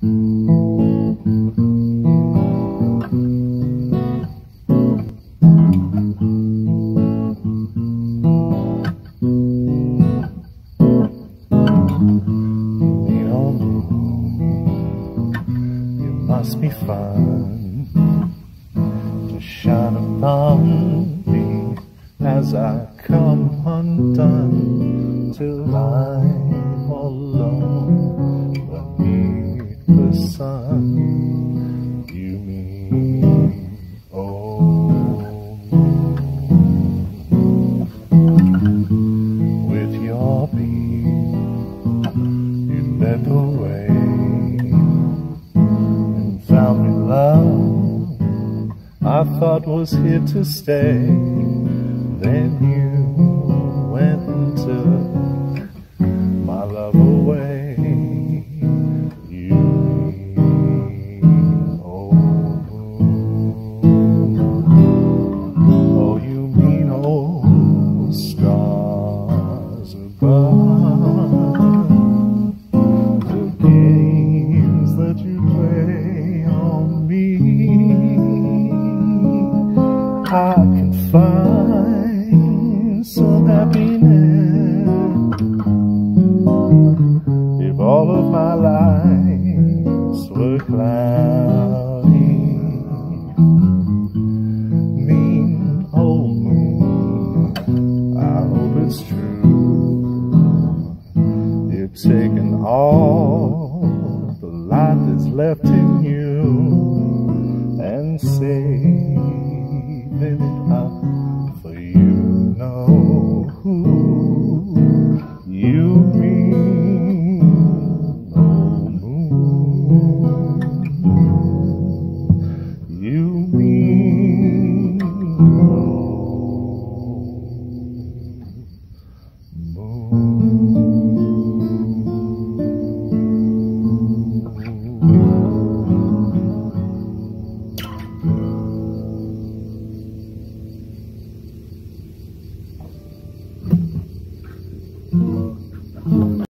must be fun to shine upon me as I come undone till I'm alone you led the way found me love I thought was here to stay. Then you went and took my love away. You mean, oh, oh, you mean, oh, stars above. I can find some happiness if all of my lives were cloudy. Mean old moon, I hope it's true. You've taken all the light that's left in you and saving it